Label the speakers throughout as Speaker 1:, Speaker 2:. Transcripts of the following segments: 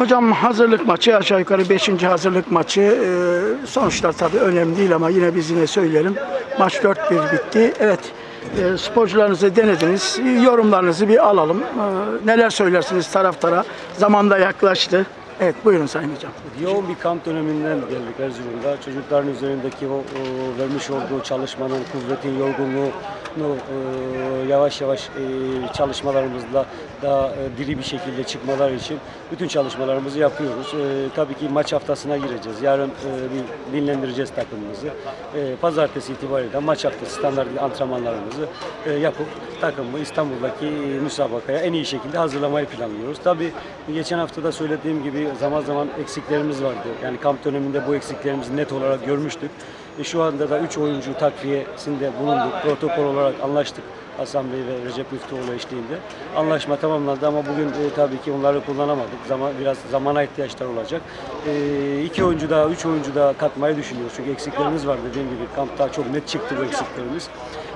Speaker 1: Hocam hazırlık maçı aşağı yukarı 5. hazırlık maçı. Ee, sonuçlar tabii önemli değil ama yine biz yine söyleyelim. Maç 4-1 bitti. Evet e, sporcularınızı denediniz. Yorumlarınızı bir alalım. Ee, neler söylersiniz taraftara? Zaman da yaklaştı. Evet buyurun Sayın Hocam.
Speaker 2: Yoğun bir kamp döneminden geldik Erzurum'da. Çocukların üzerindeki o, o vermiş olduğu çalışmanın, kuvvetin, yorgunluğunu e, yavaş yavaş e, çalışmalarımızla daha e, diri bir şekilde çıkmaları için bütün çalışmalarımızı yapıyoruz. E, tabii ki maç haftasına gireceğiz. Yarın e, bir dinlendireceğiz takımımızı. E, pazartesi itibariyle maç haftası standart antrenmanlarımızı e, yapıp takımı İstanbul'daki e, müsabakaya en iyi şekilde hazırlamayı planlıyoruz. Tabii geçen hafta da söylediğim gibi zaman zaman eksiklerimiz vardı. Yani kamp döneminde bu eksiklerimizi net olarak görmüştük. E, şu anda da 3 oyuncu takviyesinde bulunduk. Protokol olarak anlaştık. Hasan Bey ve Recep Müftüoğlu eşliğinde. Anlaşma tamamlandı ama bugün e, tabii ki onları kullanamadık. Zaman biraz zamana ihtiyaçlar olacak. E, oyuncu daha, üç oyuncu daha katmayı düşünüyoruz. Çünkü eksiklerimiz var dediğim gibi. Kampta çok net çıktı bu eksiklerimiz.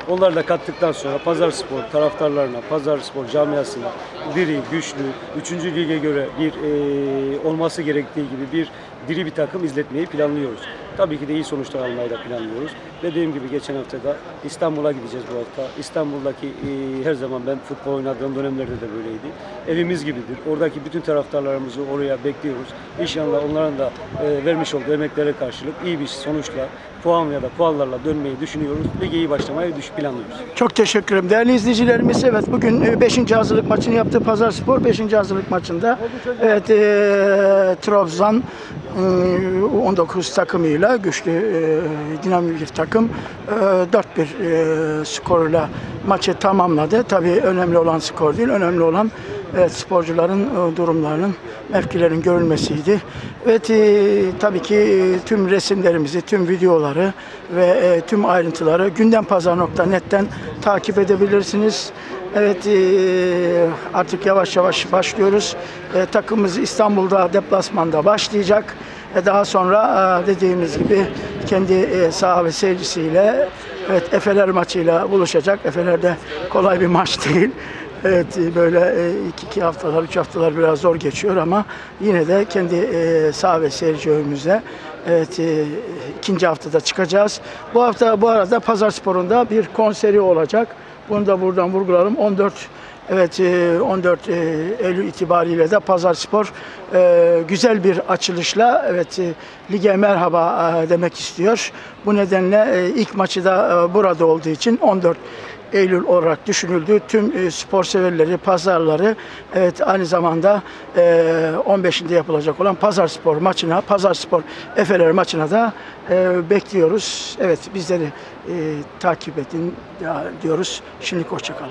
Speaker 2: Onları da kattıktan sonra Pazar Spor taraftarlarına, Pazar Spor camiasına diri, güçlü, 3. lige göre bir e, olması gerektiği gibi bir diri bir takım izletmeyi planlıyoruz. Tabii ki de iyi sonuçlar almayı da planlıyoruz. Dediğim gibi geçen hafta da İstanbul'a gideceğiz bu hafta. İstanbul'daki e, her zaman ben futbol oynadığım dönemlerde de böyleydi. Evimiz gibidir. Oradaki bütün taraftarlarımızı oraya bekliyoruz. İnşallah onların da e, vermiş olduğu emeklere karşılık iyi bir sonuçla, puan ya da puanlarla dönmeyi düşünüyoruz. Lige iyi başlamayı düş planlıyoruz.
Speaker 1: Çok teşekkür ederim. Değerli izleyicilerimiz evet bugün 5. hazırlık maçını yaptı Pazar Spor 5. hazırlık maçında. Evet e, Trabzon e, 19 takımıyla güçlü e, dinamik bir takım e, 4-1 e, skoruyla maçı tamamladı. Tabii önemli olan skor değil, önemli olan evet, sporcuların e, durumlarının, mevkilerin görülmesiydi. Evet, e, tabii ki e, tüm resimlerimizi, tüm videoları ve e, tüm ayrıntıları gündempazar.net'ten takip edebilirsiniz. Evet, artık yavaş yavaş başlıyoruz. E, takımımız İstanbul'da deplasmanda başlayacak. E, daha sonra e, dediğimiz gibi kendi e, saha ve seyircisiyle evet, Efeler maçıyla buluşacak. Efeler de kolay bir maç değil. Evet böyle e, iki, iki haftalar, üç haftalar biraz zor geçiyor ama yine de kendi e, ve seyirci önümüze evet ikinci haftada çıkacağız. Bu hafta bu arada Pazar Spor'unda bir konseri olacak. Bunu da buradan vurgulayalım. 14 Evet e, 14 e, Eylül itibariyle de Pazar Spor e, güzel bir açılışla evet e, lige merhaba e, demek istiyor. Bu nedenle e, ilk maçı da e, burada olduğu için 14 Eylül olarak düşünüldü. Tüm e, spor severleri, pazarları evet aynı zamanda e, 15'inde yapılacak olan Pazar Spor maçına, Pazar Spor Efeler maçına da e, bekliyoruz. Evet bizleri e, takip edin diyoruz. Şimdilik hoşçakalın.